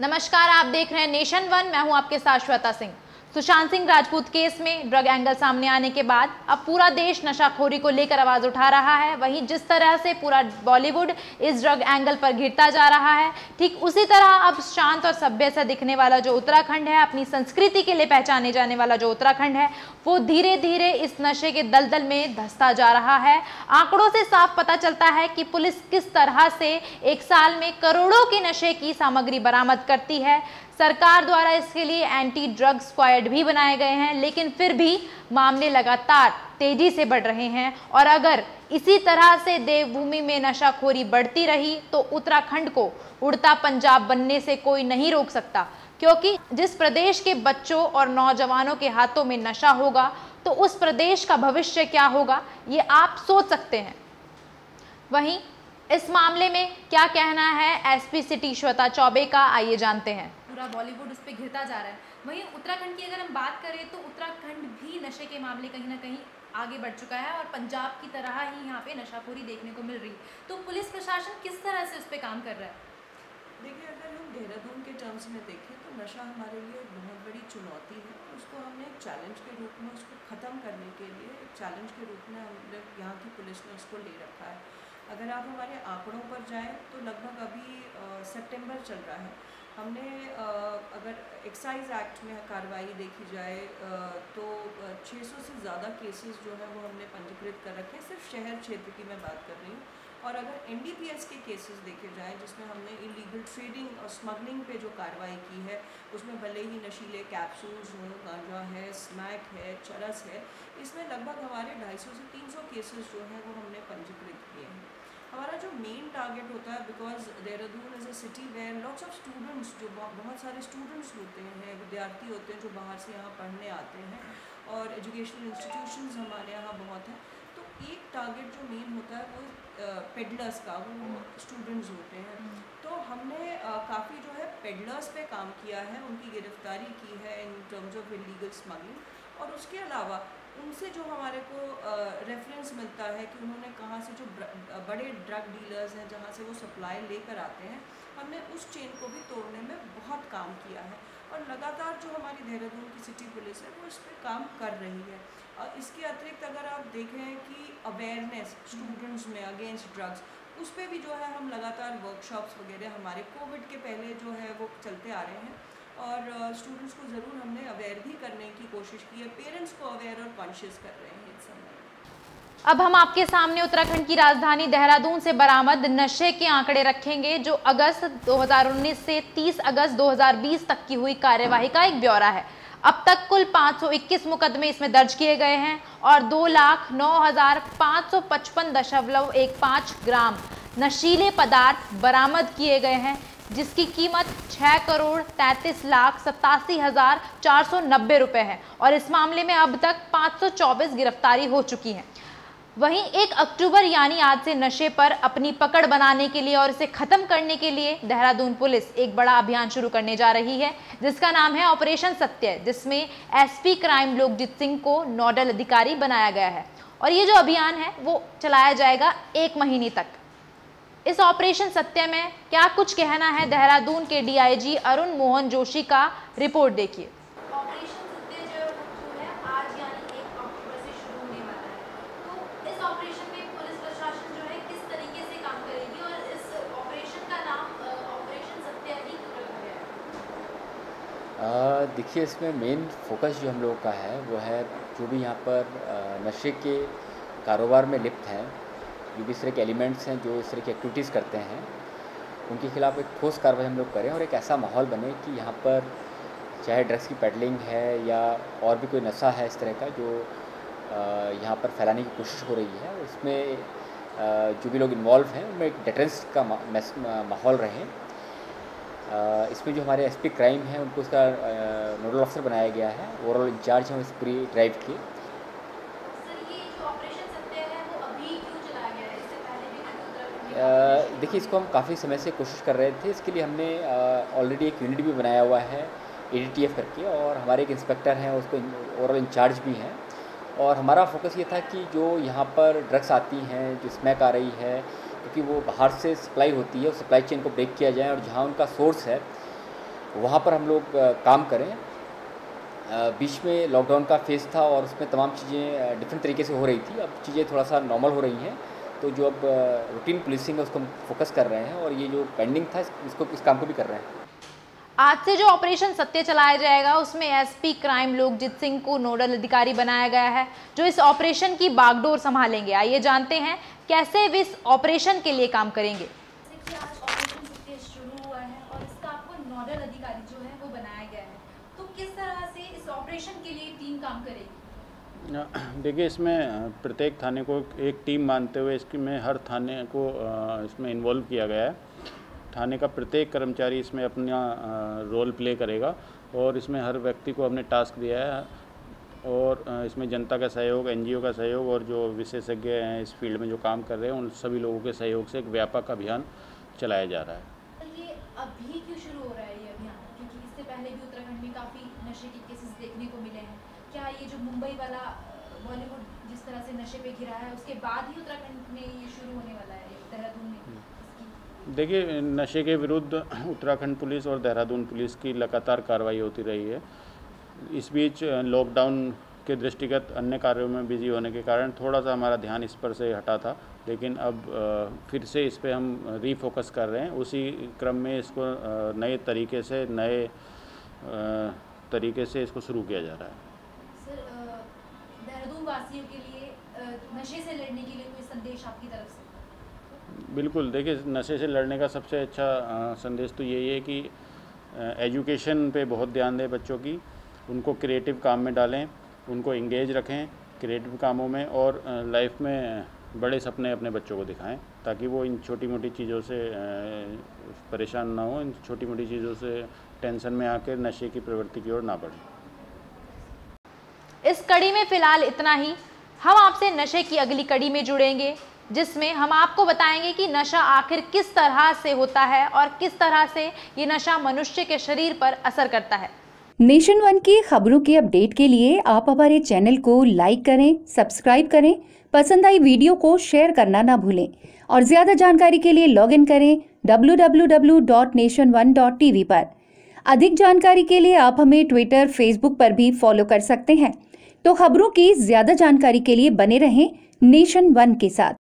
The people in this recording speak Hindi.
नमस्कार आप देख रहे हैं नेशन वन मैं हूँ आपके साथ श्वेता सिंह। सुशांत सिंह राजपूत केस में ड्रग एंगल सामने आने के बाद अब पूरा देश नशाखोरी को लेकर आवाज़ उठा रहा है। वहीं जिस तरह से पूरा बॉलीवुड इस ड्रग एंगल पर घिरता जा रहा है, ठीक उसी तरह अब शांत और सभ्य से दिखने वाला जो उत्तराखंड है, अपनी संस्कृति के लिए पहचाने जाने वाला जो उत्तराखंड है, वो धीरे धीरे इस नशे के दलदल में धसता जा रहा है। आंकड़ों से साफ़ पता चलता है कि पुलिस किस तरह से एक साल में करोड़ों के नशे की सामग्री बरामद करती है। सरकार द्वारा इसके लिए एंटी ड्रग स्क्वाड भी बनाए गए हैं, लेकिन फिर भी मामले लगातार तेज़ी से बढ़ रहे हैं। और अगर इसी तरह से देवभूमि में नशाखोरी बढ़ती रही तो उत्तराखंड को उड़ता पंजाब बनने से कोई नहीं रोक सकता। क्योंकि जिस प्रदेश के बच्चों और नौजवानों के हाथों में नशा होगा तो उस प्रदेश का भविष्य क्या होगा, ये आप सोच सकते हैं। वहीं इस मामले में क्या कहना है एसपी सिटी श्वेता चौबे का, आइए जानते हैं। पूरा बॉलीवुड उस पर घिरता जा रहा है। वहीं उत्तराखंड की अगर हम बात करें तो उत्तराखंड भी नशे के मामले कहीं ना कहीं आगे बढ़ चुका है और पंजाब की तरह ही यहाँ पे नशाखोरी देखने को मिल रही है। तो पुलिस प्रशासन किस तरह से उस पर काम कर रहा है? देखिए, अगर हम देहरादून के टर्म्स में देखें तो नशा हमारे लिए बहुत बड़ी चुनौती है। उसको हमने एक चैलेंज के रूप में, उसको ख़त्म करने के लिए एक चैलेंज के रूप में हमने यहाँ की पुलिस ने उसको ले रखा है। अगर आप हमारे आंकड़ों पर जाएँ तो लगभग अभी सितंबर चल रहा है। हमने अगर एक्साइज एक्ट में कार्रवाई देखी जाए तो 600 से ज़्यादा केसेस जो है वो हमने पंजीकृत कर रखे सिर्फ़ शहर क्षेत्र की मैं बात कर रही हूँ। और अगर एन के केसेस देखे जाए, जिसमें हमने इलीगल ट्रेडिंग और स्मगलिंग पे जो कार्रवाई की है, उसमें भले ही नशीले कैप्सूल्स हों, गांजा है स्मैक है, चरस है, इसमें लगभग हमारे 250 से 300 केसेस जो हैं वो हमने पंजीकृत किए हैं। हमारा जो मेन टारगेट होता है because Dehradun is a city where lots of students जो बहुत सारे स्टूडेंट्स होते हैं विद्यार्थी होते हैं जो बाहर से यहाँ पढ़ने आते हैं और एजुकेशनल इंस्टीट्यूशंस हमारे यहाँ बहुत हैं। तो एक टारगेट जो मेन होता है वो पेडलर्स का वो स्टूडेंट्स होते हैं। हम्म। तो हमने काफ़ी जो है पेडलर्स पे काम किया है उनकी गिरफ्तारी की है in terms of illegal smuggling और उसके अलावा उनसे जो हमारे को रेफरेंस मिलता है कि उन्होंने कहाँ से जो बड़े ड्रग डीलर्स हैं, जहाँ से वो सप्लाई लेकर आते हैं, हमने उस चेन को भी तोड़ने में बहुत काम किया है। और लगातार जो हमारी देहरादून की सिटी पुलिस है, वो इस पर काम कर रही है। और इसके अतिरिक्त अगर आप देखें कि अवेयरनेस स्टूडेंट्स में अगेंस्ट ड्रग्स उस पर भी जो है हम लगातार वर्कशॉप्स वगैरह हमारे कोविड के पहले जो है वो चलते आ रहे हैं। और स्टूडेंट्स को ज़रूर हमने अवेयर करने की कोशिश की है। पेरेंट्स को अवेयर और कॉन्शियस कर रहे हैं इस समय। अब हम आपके सामने उत्तराखंड की राजधानी देहरादून से बरामद नशे के आंकड़े रखेंगे, जो अगस्त 2019 से 30 अगस्त 2020 तक की हुई कार्यवाही का एक ब्यौरा है। अब तक कुल 521 मुकदमे इसमें दर्ज किए गए हैं और दो लाख नौ हज़ार पाँच सौ पचपन दशमलव एक पाँच ग्राम नशीले पदार्थ बरामद किए गए हैं। जिसकी कीमत छः करोड़ तैंतीस लाख सतासी हज़ार चार सौ नब्बे रुपये है और इस मामले में अब तक 524 गिरफ्तारी हो चुकी हैं। वहीं एक अक्टूबर यानी आज से नशे पर अपनी पकड़ बनाने के लिए और इसे खत्म करने के लिए देहरादून पुलिस एक बड़ा अभियान शुरू करने जा रही है, जिसका नाम है ऑपरेशन सत्य, जिसमें एसपी क्राइम लोकजीत सिंह को नोडल अधिकारी बनाया गया है। और ये जो अभियान है, वो चलाया जाएगा एक महीने तक। इस ऑपरेशन सत्य में क्या कुछ कहना है? देहरादून के डीआईजी अरुण मोहन जोशी का रिपोर्ट देखिए। देखिए इसमें मेन फोकस जो हम लोगों का है वो है जो भी यहाँ पर नशे के कारोबार में लिप्त हैं जो भी इस तरह के एलिमेंट्स हैं, जो इस तरह की एक्टिविटीज़ करते हैं, उनके खिलाफ़ एक ठोस कार्रवाई हम लोग करें और एक ऐसा माहौल बने कि यहाँ पर चाहे ड्रग्स की पेडलिंग है या और भी कोई नशा है इस तरह का जो यहाँ पर फैलाने की कोशिश हो रही है, उसमें जो भी लोग इन्वॉल्व हैं, उनमें एक डिटेंस का माहौल रहे। इसमें जो हमारे एसपी क्राइम है, उनको उसका नोडल ऑफिसर बनाया गया है ओवरऑल इंचार्ज हैं इस पूरी ड्राइव के। देखिए, इसको हम काफ़ी समय से कोशिश कर रहे थे। इसके लिए हमने ऑलरेडी एक यूनिट भी बनाया हुआ है ए करके, और हमारे एक इंस्पेक्टर हैं, उसको ओवरऑल इंचार्ज भी हैं। और हमारा फोकस ये था कि जो यहाँ पर ड्रग्स आती हैं, जो स्मैक आ रही है, क्योंकि वो बाहर से सप्लाई होती है, उस सप्लाई चेन को ब्रेक किया जाए, और जहाँ उनका सोर्स है, वहाँ पर हम लोग काम करें। बीच में लॉकडाउन का फ़ेज़ था, और उसमें तमाम चीज़ें डिफरेंट तरीके से हो रही थी। अब चीज़ें थोड़ा सा नॉर्मल हो रही हैं। तो जो अब रूटीन पुलिसिंग है उसको हम फोकस कर रहे हैं और ये जो पेंडिंग था इसको इस काम को भी कर रहे हैं। आज से जो ऑपरेशन सत्य चलाया जाएगा उसमें एसपी क्राइम लोकजित सिंह को नोडल अधिकारी बनाया गया है जो इस ऑपरेशन की बागडोर संभालेंगे। आइए जानते हैं कैसे वे इस ऑपरेशन के लिए काम करेंगे? देखिए, इसमें प्रत्येक थाने को एक टीम मानते हुए इसकी में हर थाने को इसमें इन्वॉल्व किया गया है। थाने का प्रत्येक कर्मचारी इसमें अपना रोल प्ले करेगा और इसमें हर व्यक्ति को हमने टास्क दिया है और इसमें जनता का सहयोग, एनजीओ का सहयोग और जो विशेषज्ञ हैं इस फ़ील्ड में जो काम कर रहे हैं, उन सभी लोगों के सहयोग से एक व्यापक अभियान चलाया जा रहा है। ये अभी क्यों शुरू हो रहा है ये अभियान? क्योंकि इससे पहले भी उत्तराखंड में काफ़ी नशे के केसेस देखने को मिले हैं। क्या ये जो मुंबई वाला बॉलीवुड जिस तरह से नशे पे घिरा है उसके बाद ही उत्तराखंड में ये शुरू होने वाला है देहरादून में हम्म। देखिए नशे के विरुद्ध उत्तराखंड पुलिस और देहरादून पुलिस की लगातार कार्रवाई होती रही है। इस बीच लॉकडाउन के दृष्टिगत अन्य कार्यों में बिज़ी होने के कारण थोड़ा सा हमारा ध्यान इस पर से हटा था लेकिन अब फिर से इस पर हम रीफोकस कर रहे हैं। उसी क्रम में इसको नए तरीके से नए तरीके से इसको शुरू किया जा रहा है। वासियों के लिए नशे से लड़ने के लिए कोई संदेश आपकी तरफ़ से? बिल्कुल, देखिए, नशे से लड़ने का सबसे अच्छा संदेश तो यही है कि एजुकेशन पे बहुत ध्यान दें बच्चों की, उनको क्रिएटिव काम में डालें, उनको इंगेज रखें क्रिएटिव कामों में और लाइफ में बड़े सपने अपने बच्चों को दिखाएँ, ताकि वो इन छोटी मोटी चीज़ों से परेशान ना हो, इन छोटी मोटी चीज़ों से टेंशन में आकर नशे की प्रवृत्ति की ओर ना बढ़ें। इस कड़ी में फ़िलहाल इतना ही। हम आपसे नशे की अगली कड़ी में जुड़ेंगे, जिसमें हम आपको बताएँगे कि नशा आखिर किस तरह से होता है और किस तरह से ये नशा मनुष्य के शरीर पर असर करता है। नेशन वन की खबरों के अपडेट के लिए आप हमारे चैनल को लाइक करें, सब्सक्राइब करें, पसंद आई वीडियो को शेयर करना ना भूलें और ज़्यादा जानकारी के लिए लॉगिन करें www.nation1.tv पर। अधिक जानकारी के लिए आप हमें ट्विटर फेसबुक पर भी फॉलो कर सकते हैं। तो खबरों की ज़्यादा जानकारी के लिए बने रहें नेशन वन के साथ।